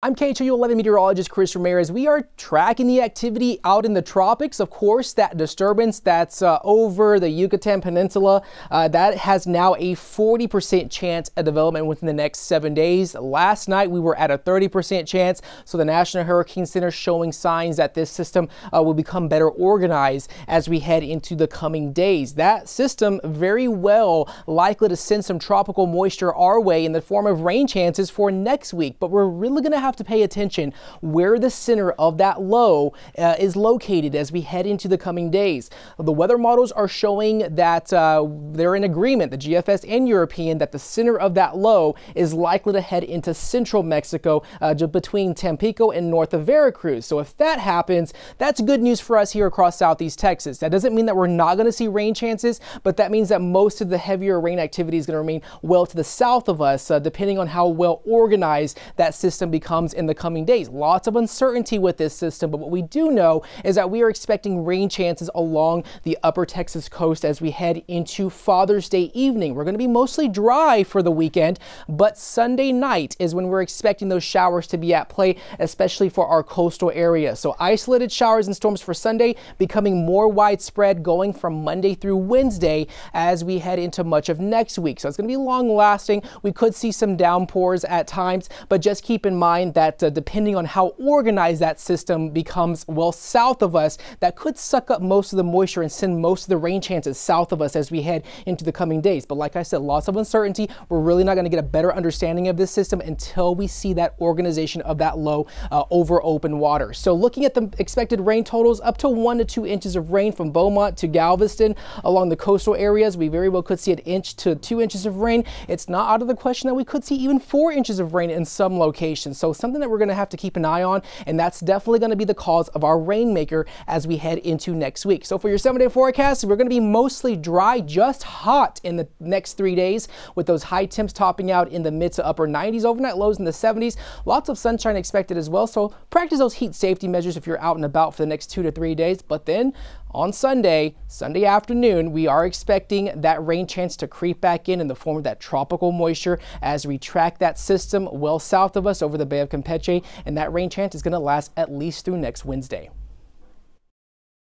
I'm KHOU 11 meteorologist Chris Ramirez. We are tracking the activity out in the tropics. Of course, that disturbance that's uh, over the Yucatan Peninsula, uh, that has now a 40% chance of development within the next seven days. Last night, we were at a 30% chance. So the National Hurricane Center showing signs that this system uh, will become better organized as we head into the coming days. That system very well likely to send some tropical moisture our way in the form of rain chances for next week. But we're really going to have have to pay attention where the center of that low uh, is located as we head into the coming days. The weather models are showing that uh, they're in agreement, the GFS and European, that the center of that low is likely to head into central Mexico uh, between Tampico and north of Veracruz. So if that happens, that's good news for us here across southeast Texas. That doesn't mean that we're not going to see rain chances, but that means that most of the heavier rain activity is going to remain well to the south of us, uh, depending on how well organized that system becomes comes in the coming days. Lots of uncertainty with this system, but what we do know is that we are expecting rain chances along the upper Texas coast as we head into Father's Day evening. We're going to be mostly dry for the weekend, but Sunday night is when we're expecting those showers to be at play, especially for our coastal area. So isolated showers and storms for Sunday becoming more widespread going from Monday through Wednesday as we head into much of next week. So it's going to be long lasting. We could see some downpours at times, but just keep in mind that uh, depending on how organized that system becomes well south of us, that could suck up most of the moisture and send most of the rain chances south of us as we head into the coming days. But like I said, lots of uncertainty. We're really not going to get a better understanding of this system until we see that organization of that low uh, over open water. So looking at the expected rain totals, up to one to two inches of rain from Beaumont to Galveston along the coastal areas. We very well could see an inch to two inches of rain. It's not out of the question that we could see even four inches of rain in some locations. So something that we're going to have to keep an eye on, and that's definitely going to be the cause of our rainmaker as we head into next week. So for your seven day forecast, we're going to be mostly dry, just hot in the next three days with those high temps topping out in the mid to upper 90s, overnight lows in the 70s. Lots of sunshine expected as well. So practice those heat safety measures if you're out and about for the next two to three days. But then on Sunday, Sunday afternoon, we are expecting that rain chance to creep back in in the form of that tropical moisture as we track that system well south of us over the Bay of Campeche, and that rain chance is going to last at least through next Wednesday.